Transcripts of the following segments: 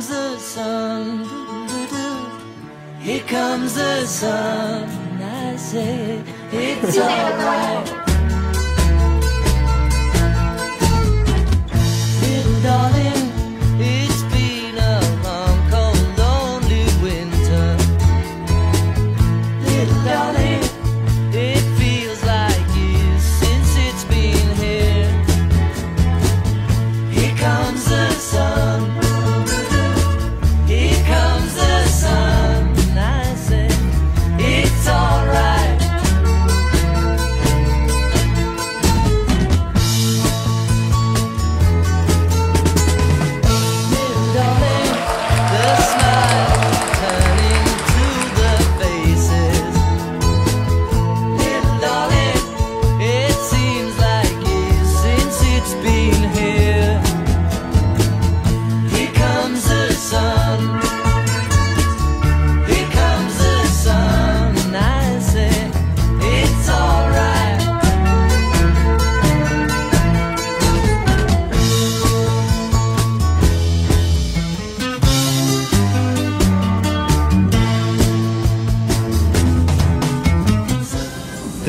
Here comes the sun. Here comes the sun. I say it's alright.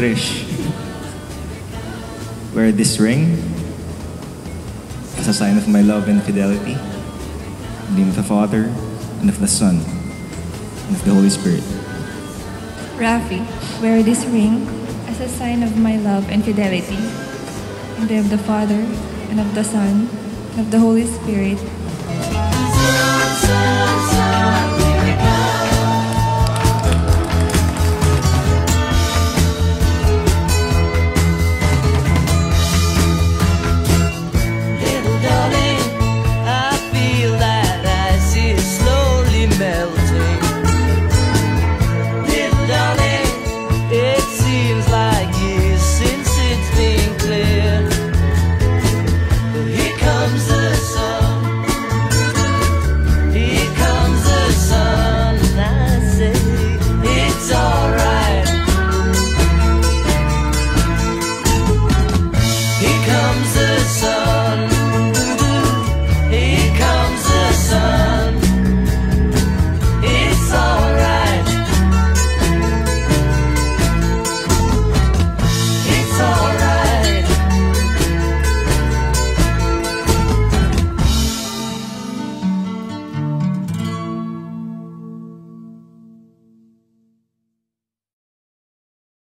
Trish, wear this ring as a sign of my love and fidelity. In the name of the Father, and of the Son, and of the Holy Spirit. Rafi, wear this ring as a sign of my love and fidelity. In the name of the Father, and of the Son, and of the Holy Spirit.